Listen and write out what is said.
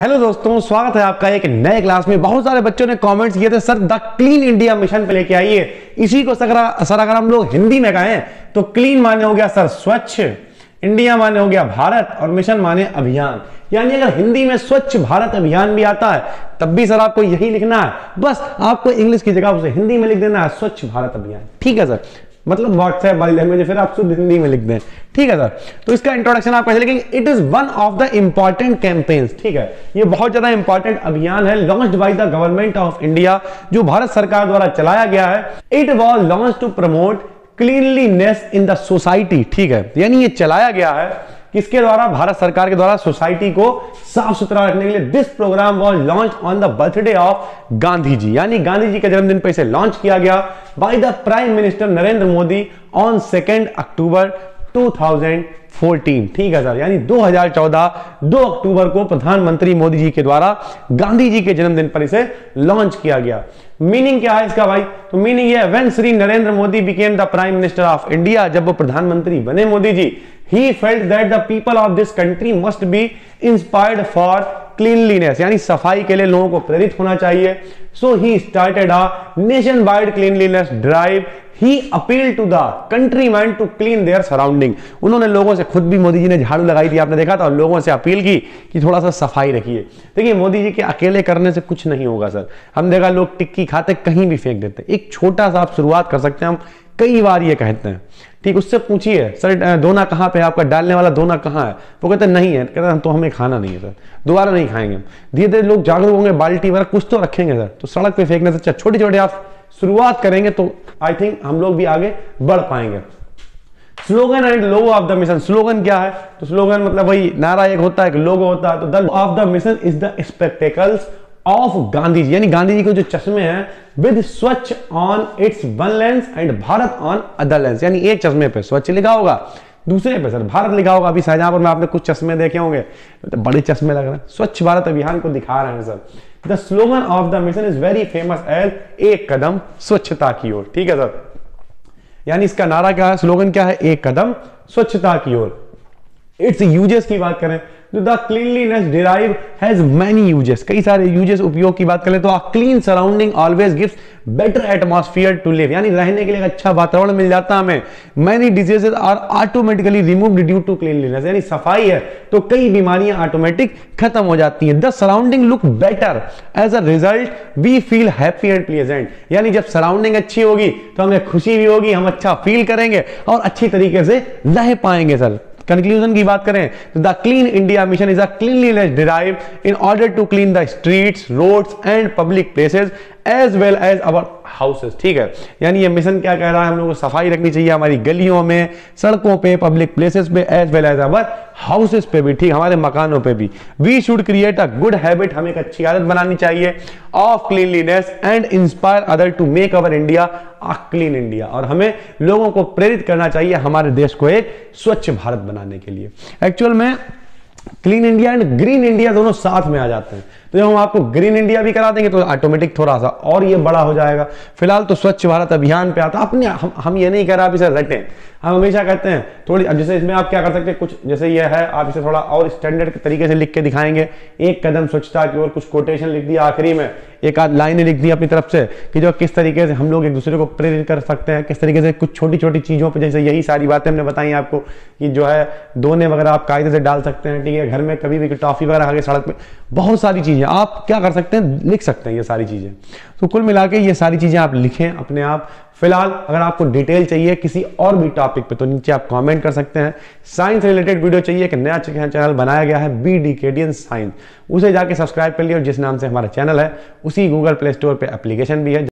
Hello दोस्तों, स्वागत है आपका एक नए क्लास में। बहुत सारे बच्चों ने कमेंट्स किए थे, sir, the clean India mission पे लेके आइए। इसी को सर सर, अगर हम लोग हिंदी में कहें तो क्लीन माने हो गया, सर, स्वच्छ। इंडिया माने हो गया भारत और मिशन माने अभियान। यानी अगर हिंदी में स्वच्छ भारत अभियान भी आता है, तब भी सर आपको यही लिखना है। बस आपको इंग्लिश की जगह उसे हिंदी में लिख देना है, स्वच्छ भारत अभियान। ठीक है, सर। मतलब व्हाट्सएप वाली लैंग्वेज फिर आप शुद्ध हिंदी में लिख दें। ठीक है सर तो इसका इंट्रोडक्शन आप कैसे लिखेंगे it is one of the important campaigns ठीक है? ये बहुत ज़्यादा इंपॉर्टेंट अभियान है launch by the government of India जो भारत सरकार द्वारा चलाया गया है। It was launch to promote cleanliness in the society ठीक है? यानी ये चलाया गया है। किसके द्वारा? भारत सरकार के द्वारा सोसाइटी को साफ़ सुथरा रखने के लिए this programme was launch on the birthday of Gandhi ji यानी गांधी जी का जन्मदिन पर इसे लॉन्च किया गया by the prime minister Narendra Modi on second October 2014 ठीक है सर? यानी 2014 2 अक्टूबर को प्रधानमंत्री मोदी जी के द्वारा गांधी जी के जन्मदिन पर इसे लॉन्च किया गया। मीनिंग क्या है इसका भाई? तो मीनिंग ये when Shri Narendra Modi became the prime minister of India जब वो प्रधानमंत्री बने Modi ji he felt that the people of this country must be inspired for cleanliness यानी सफ़ाई के लिए लोगों को प्रेरित होना चाहिए। So he started a nationwide cleanliness drive he appeal to the countryman to clean their surrounding उन्होंने लोगों से खुद भी मोदी जी ने झाड़ू लगाई थी, आपने देखा था, और लोगों से अपील की कि थोड़ा सा सफ़ाई रखिए। देखिए, मोदी जी के अकेले करने से कुछ नहीं होगा, सर। हम देखा, लोग टिक्की खाते, कहीं भी फेंक देते। एक छोटा सा आप शुरुआत कर सकते हैं, हम कई बार ये कहते हैं। ठीक, उससे पूछिए, सर दोना कहाँ पे है आपका? डालने वाला दोना कहाँ है? वो कहते हैं, नहीं है। कहते हैं तो हमें खाना नहीं है, सर। दोबारा नहीं खाएँगे धीरे धीरे लोग जागरूक होंगे, बाल्टी वगैरह कुछ तो रखेंगे, सर। तो सड़क पे फेंकने से अच्छा छोटे छोटे आप शुरुआत करेंगे तो आई थिंक हम लोग भी आगे बढ़ पाएँगे। Slogan and logo of the mission slogan क्या है? तो स्लोगन मतलब वही, नारा एक होता है लोगो होता है तो of the mission is the spectacles of Gandhi ji यानी गांधी जी के जो चश्मे हैं with Swachh on its one lens and Bharat on other lens यानी एक चश्मे पे स्वच्छ लिखा होगा। दूसरे पे सर, भारत लिखा होगा, अभी शाहजहांपुर में आपने कुछ चश्मे देखे होंगे। तो बड़े चश्मे लग रहे हैं। स्वच्छ भारत अभियान को दिखा रहे हैं sir. The slogan of the mission is very famous as एक कदम स्वच्छता की ओर। ठीक है सर? यानी इसका नारा क्या है? स्लोगन क्या है? एक कदम स्वच्छता की ओर। इट्स यूजेस की बात करें। The cleanliness drive has many uses कई सारे यूजेस उपयोग की बात करें तो a clean surrounding always gives better atmosphere to live यानी रहने के लिए अच्छा वातावरण मिल जाता है हमें। Many diseases are automatically removed due to cleanliness यानी सफ़ाई है तो कई बीमारियाँ ऑटोमेटिक खत्म हो जाती हैं। The surrounding look better as a result we feel happy and pleasant यानी जब सराउंडिंग अच्छी होगी तो हमें खुशी भी होगी, हम अच्छा फील करेंगे और अच्छी तरीके से रह पाएँगे, सर। कंक्लूजन की बात करें तो the clean India mission is a cleanliness drive in order to clean the streets roads and public places as well as our houses ठीक है? यानी ये मिशन क्या कह रहा है? हम लोगों को सफ़ाई रखनी चाहिए हमारी गलियों में, सड़कों पे पब्लिक प्लेसेस पे as well as our houses पे भी, ठीक, हमारे मकानों पे भी। We should create a good habit हमें एक अच्छी आदत बनानी चाहिए of cleanliness and inspire other to make our India a clean India और हमें लोगों को प्रेरित करना चाहिए हमारे देश को एक स्वच्छ भारत बनाने के लिए। एक्चुअल में clean India and green India दोनों साथ में आ जाते हैं। तो हम आपको ग्रीन इंडिया भी करा देंगे तो ऑटोमेटिक थोड़ा सा और ये बड़ा हो जाएगा। फ़िलहाल तो स्वच्छ भारत अभियान पे आता अपने हम, हम ये नहीं कह रहे आप इसे रटें। हम हमेशा कहते हैं थोड़ी अब जैसे इसमें आप क्या कर सकते हैं कुछ जैसे ये है आप इसे थोड़ा और स्टैंडर्ड तरीके से लिख के दिखाएँगे। एक कदम स्वच्छता की ओर कुछ कोटेशन लिख दिया आखिरी में। एक आध लाइनें लिख दी अपनी तरफ़ से कि जो किस तरीके से हम लोग एक दूसरे को प्रेरित कर सकते हैं किस तरीके से कुछ छोटी छोटी चीज़ों पर जैसे यही सारी बातें हमने बताई आपको कि जो है दोने वगैरह आप कायदे से डाल सकते हैं। ठीक है घर में कभी भी टॉफी वगैरह आगे सड़क पर बहुत सारी चीज़ें आप क्या कर सकते हैं? लिख सकते हैं ये सारी चीज़ें। तो कुल मिला के ये सारी चीज़ें आप लिखें अपने आप। फ़िलहाल अगर आपको डिटेल चाहिए किसी और भी टॉपिक पे तो नीचे आप कमेंट कर सकते हैं। साइंस रिलेटेड वीडियो चाहिए कि नया चैनल बनाया गया है बी डी केडियन साइंस उसे जाके सब्सक्राइब कर लिया और जिस नाम से हमारा चैनल है, उसी गूगल प्ले स्टोर पर एप्लीकेशन भी है।